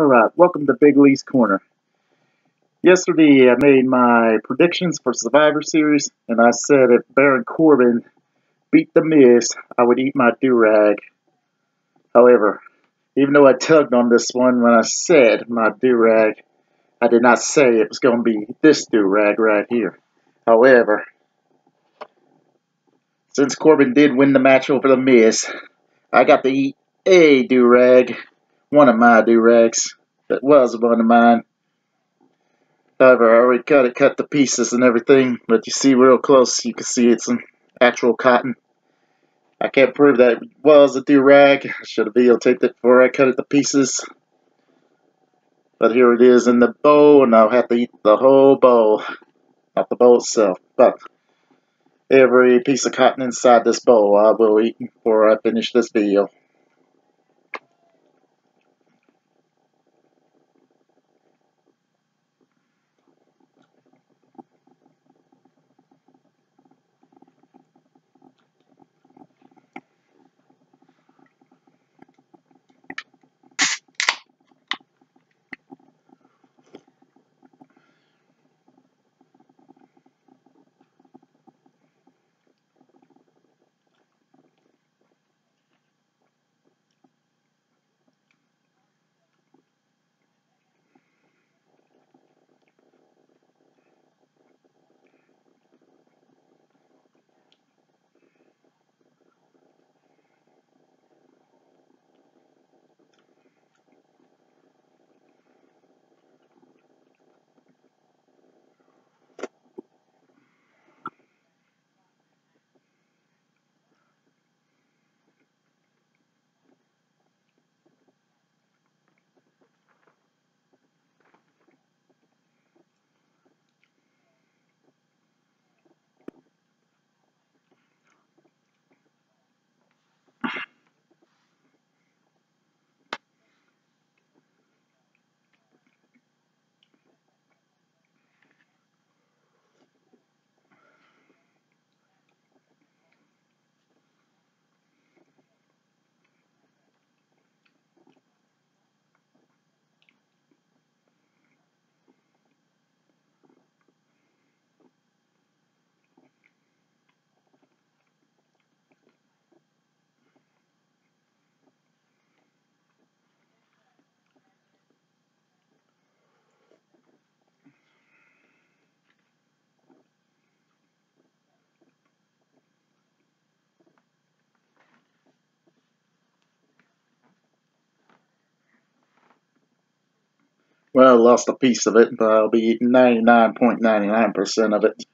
Alright, welcome to Big Lee's Corner. Yesterday I made my predictions for Survivor Series, and I said if Baron Corbin beat The Miz, I would eat my do-rag. However, even though I tugged on this one when I said my do-rag, I did not say it was going to be this do-rag right here. However, since Corbin did win the match over The Miz, I got to eat a do-rag one of my do-rags that was one of mine. However, I already cut it, cut the pieces and everything, but you see real close, you can see it's an actual cotton. I can't prove that it was a do-rag. I should have videotaped it before I cut it to pieces. But here it is in the bowl, and I'll have to eat the whole bowl, not the bowl itself. But every piece of cotton inside this bowl I will eat before I finish this video. Well, I lost a piece of it, but I'll be eating 99.99% of it.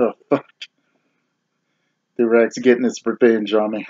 Oh, fuck. Do-rag's getting its revenge on me.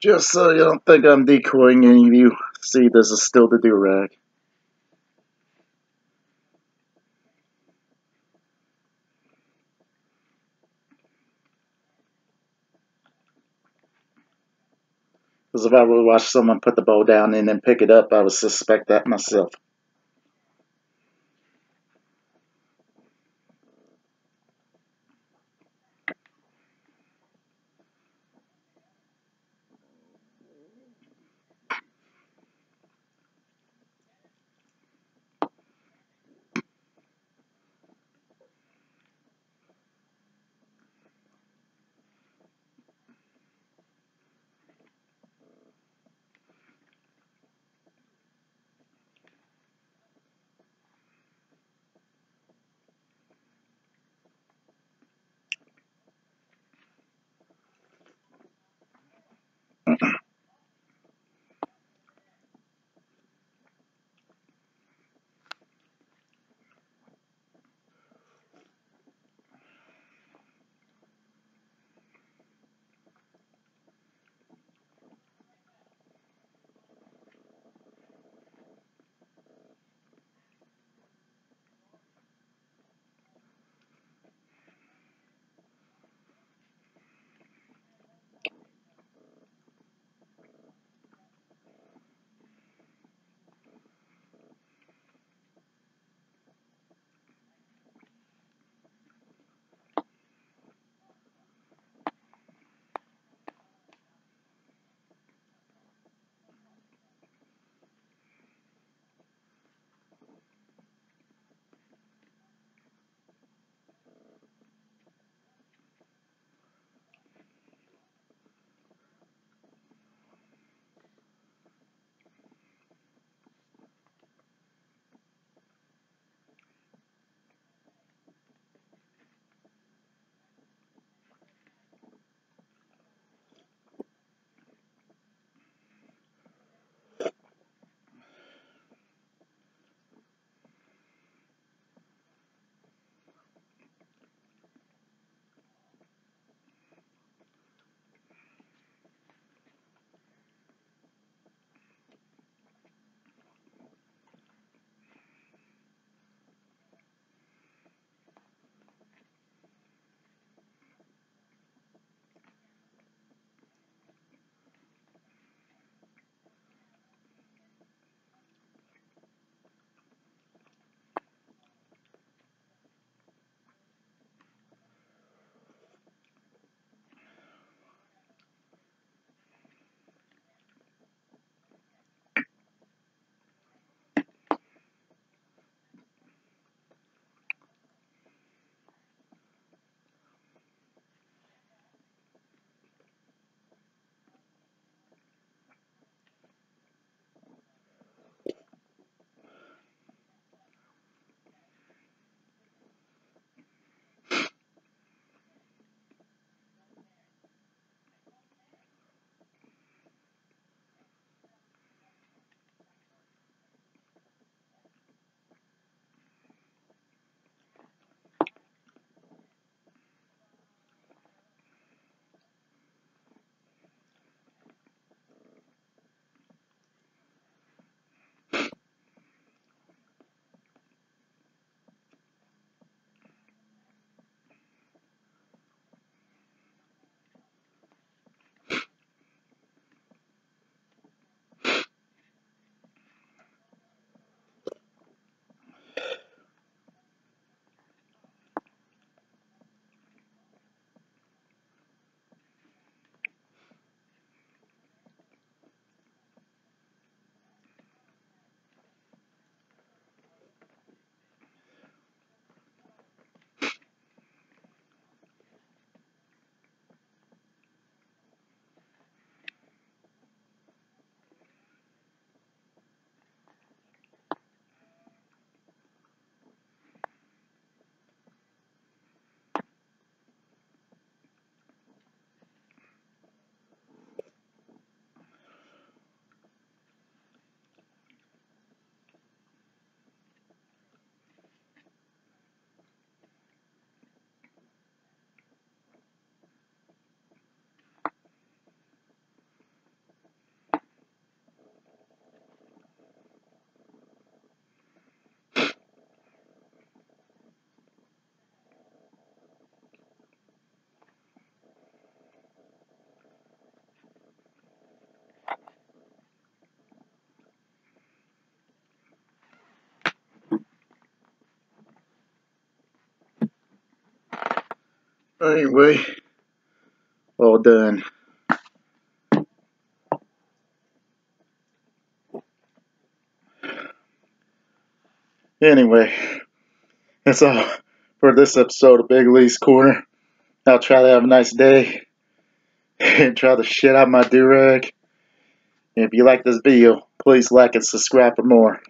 Just so you don't think I'm decoying any of you, see this is still the do-rag. Because if I would watch someone put the bow down and then pick it up, I would suspect that myself. Anyway, all done. Anyway, that's all for this episode of Big Lee's Corner. I'll try to have a nice day and try to shit out my do-rag. If you like this video, please like and subscribe for more.